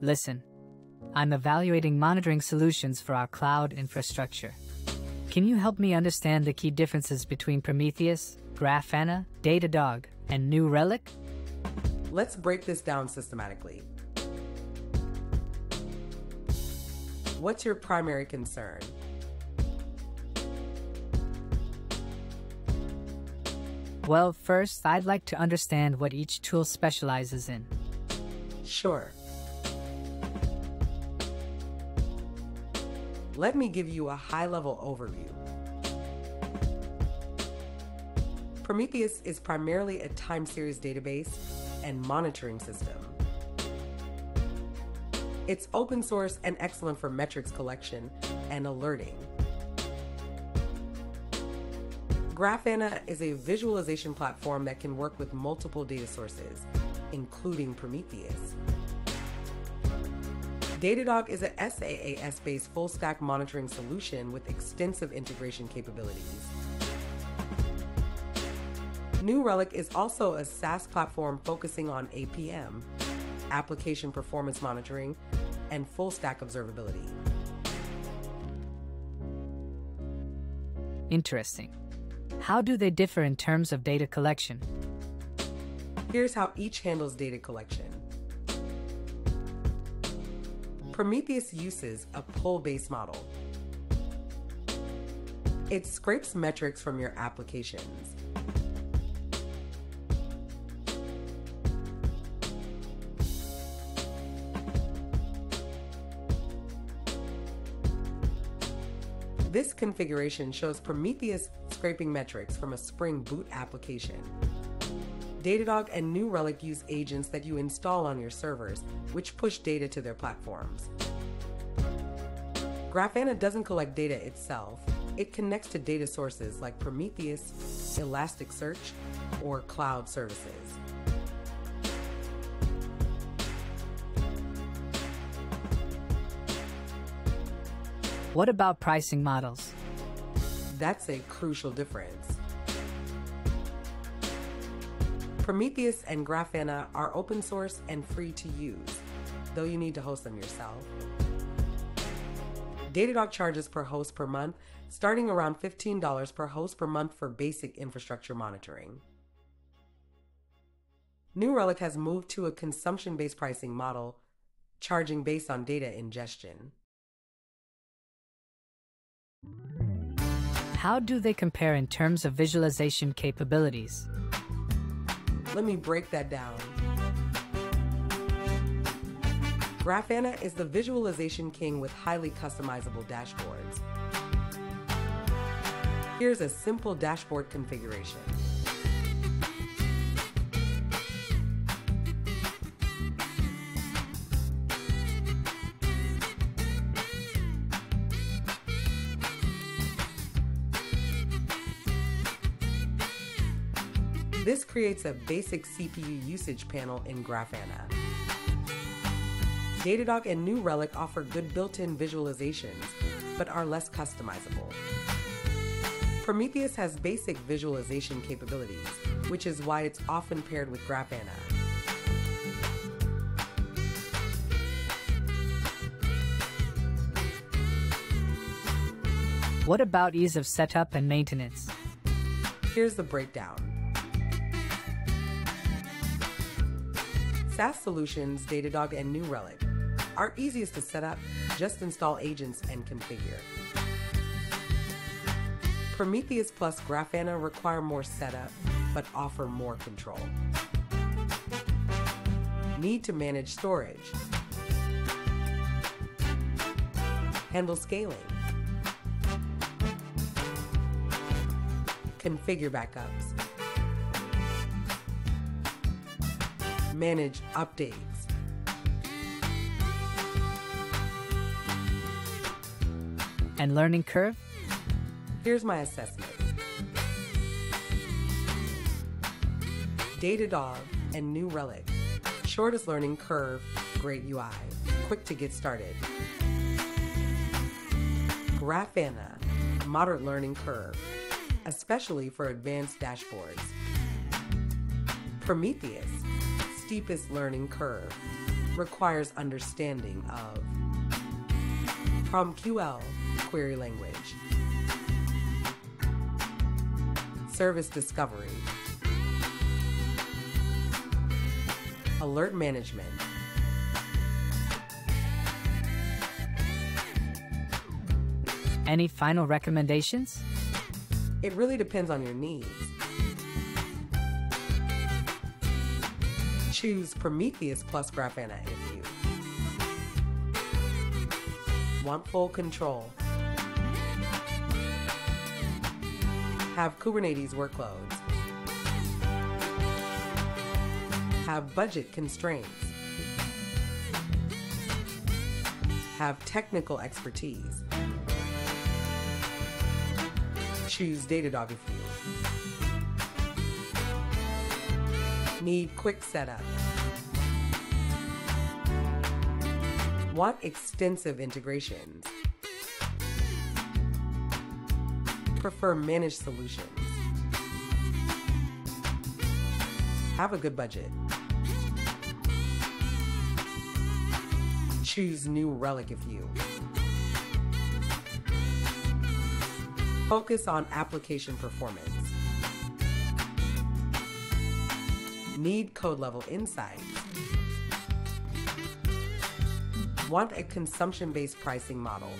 Listen, I'm evaluating monitoring solutions for our cloud infrastructure. Can you help me understand the key differences between Prometheus, Grafana, Datadog, and New Relic? Let's break this down systematically. What's your primary concern? Well, first, I'd like to understand what each tool specializes in. Sure. Let me give you a high-level overview. Prometheus is primarily a time series database and monitoring system. It's open source and excellent for metrics collection and alerting. Grafana is a visualization platform that can work with multiple data sources, including Prometheus. Datadog is a SaaS-based full-stack monitoring solution with extensive integration capabilities. New Relic is also a SaaS platform focusing on APM, application performance monitoring, and full-stack observability. Interesting. How do they differ in terms of data collection? Here's how each handles data collection. Prometheus uses a pull-based model. It scrapes metrics from your applications. This configuration shows Prometheus scraping metrics from a Spring Boot application. Datadog and New Relic use agents that you install on your servers, which push data to their platforms. Grafana doesn't collect data itself. It connects to data sources like Prometheus, Elasticsearch, or cloud services. What about pricing models? That's a crucial difference. Prometheus and Grafana are open source and free to use, though you need to host them yourself. Datadog charges per host per month, starting around $15 per host per month for basic infrastructure monitoring. New Relic has moved to a consumption-based pricing model, charging based on data ingestion. How do they compare in terms of visualization capabilities? Let me break that down. Grafana is the visualization king with highly customizable dashboards. Here's a simple dashboard configuration. This creates a basic CPU usage panel in Grafana. Datadog and New Relic offer good built-in visualizations, but are less customizable. Prometheus has basic visualization capabilities, which is why it's often paired with Grafana. What about ease of setup and maintenance? Here's the breakdown. SaaS solutions, Datadog and New Relic, are easiest to set up, just install agents and configure. Prometheus plus Grafana require more setup, but offer more control. Need to manage storage. Handle scaling. Configure backups. Manage updates. And learning curve? Here's my assessment. Datadog and New Relic. Shortest learning curve, great UI, quick to get started. Grafana, moderate learning curve, especially for advanced dashboards. Prometheus, steepest learning curve, requires understanding of PromQL query language, service discovery, alert management, Any final recommendations? It really depends on your needs. Choose Prometheus plus Grafana if you want full control. Have Kubernetes workloads. Have budget constraints. Have technical expertise. Choose Datadog if you need quick setup. Want extensive integrations. Prefer managed solutions. Have a good budget. Choose New Relic if you Focus on application performance. Need code level insights. Want a consumption based pricing model.